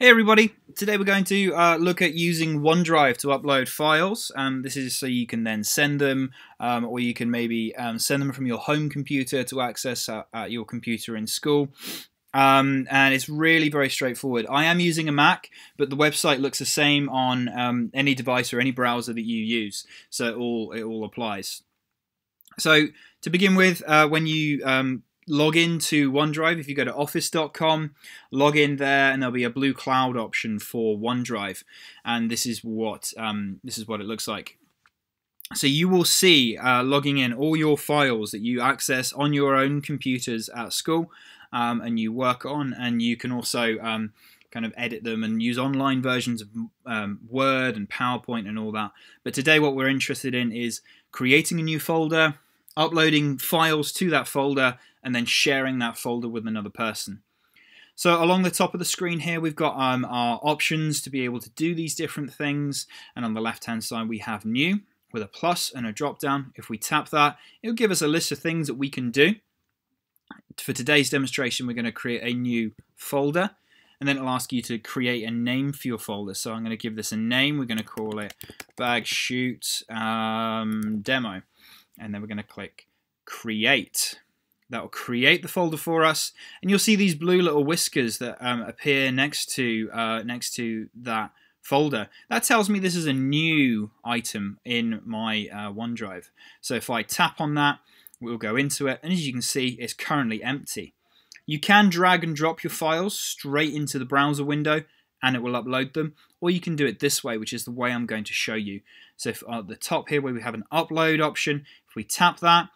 Hey everybody! Today we're going to uh, look at using OneDrive to upload files. Um, this is so you can then send them, um, or you can maybe um, send them from your home computer to access at, at your computer in school. Um, and it's really very straightforward. I am using a Mac, but the website looks the same on um, any device or any browser that you use, so it all it all applies. So to begin with, uh, when you um, log into OneDrive. If you go to office.com, log in there, and there'll be a blue cloud option for OneDrive, and this is what um, this is what it looks like. So you will see uh, logging in all your files that you access on your own computers at school, um, and you work on, and you can also um, kind of edit them and use online versions of um, Word and PowerPoint and all that. But today, what we're interested in is creating a new folder, uploading files to that folder, and then sharing that folder with another person. So along the top of the screen here, we've got um, our options to be able to do these different things. And on the left-hand side, we have new with a plus and a drop down. If we tap that, it'll give us a list of things that we can do. For today's demonstration, we're going to create a new folder and then it'll ask you to create a name for your folder. So I'm going to give this a name. We're going to call it bag shoot um, demo. And then we're going to click create that will create the folder for us. And you'll see these blue little whiskers that um, appear next to uh, next to that folder. That tells me this is a new item in my uh, OneDrive. So if I tap on that we'll go into it. And as you can see it's currently empty. You can drag and drop your files straight into the browser window and it will upload them. Or you can do it this way which is the way I'm going to show you. So if, at the top here where we have an upload option if we tap that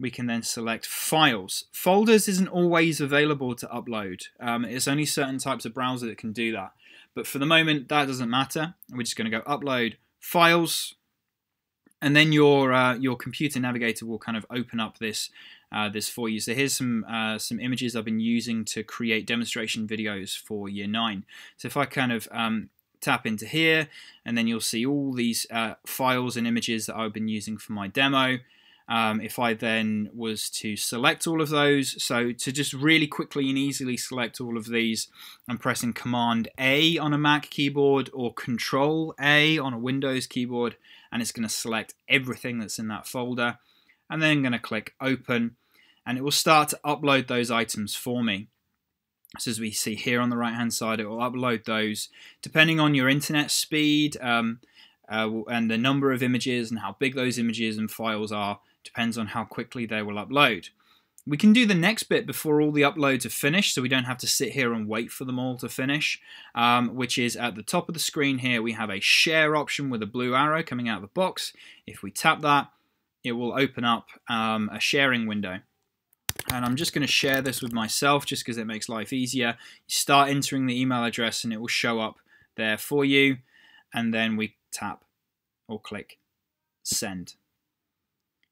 we can then select files. Folders isn't always available to upload. Um, it's only certain types of browser that can do that. But for the moment, that doesn't matter. We're just going to go upload files, and then your uh, your computer navigator will kind of open up this uh, this for you. So here's some uh, some images I've been using to create demonstration videos for Year Nine. So if I kind of um, tap into here, and then you'll see all these uh, files and images that I've been using for my demo. Um, if I then was to select all of those, so to just really quickly and easily select all of these, I'm pressing Command A on a Mac keyboard or Control A on a Windows keyboard, and it's going to select everything that's in that folder. And then I'm going to click Open, and it will start to upload those items for me. So as we see here on the right hand side, it will upload those. Depending on your internet speed um, uh, and the number of images and how big those images and files are, Depends on how quickly they will upload. We can do the next bit before all the uploads are finished, so we don't have to sit here and wait for them all to finish, um, which is at the top of the screen here, we have a share option with a blue arrow coming out of the box. If we tap that, it will open up um, a sharing window. And I'm just going to share this with myself just because it makes life easier. You start entering the email address and it will show up there for you. And then we tap or click send.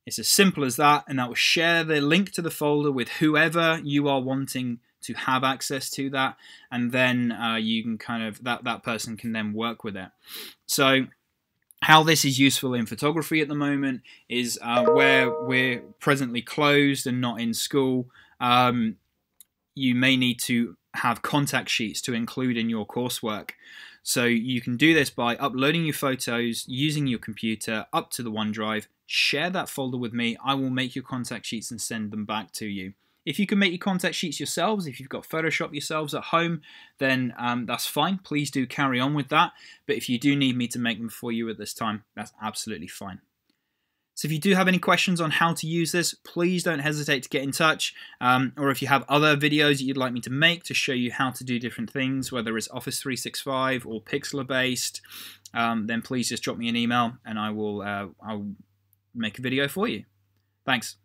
It's as simple as that, and that will share the link to the folder with whoever you are wanting to have access to that, and then uh, you can kind of that that person can then work with it. So how this is useful in photography at the moment is uh, where we're presently closed and not in school. Um, you may need to have contact sheets to include in your coursework. So you can do this by uploading your photos using your computer up to the OneDrive, share that folder with me. I will make your contact sheets and send them back to you. If you can make your contact sheets yourselves, if you've got Photoshop yourselves at home, then um, that's fine. Please do carry on with that. But if you do need me to make them for you at this time, that's absolutely fine. So if you do have any questions on how to use this, please don't hesitate to get in touch. Um, or if you have other videos that you'd like me to make to show you how to do different things, whether it's Office 365 or Pixlr based, um, then please just drop me an email and I will uh, I'll make a video for you. Thanks.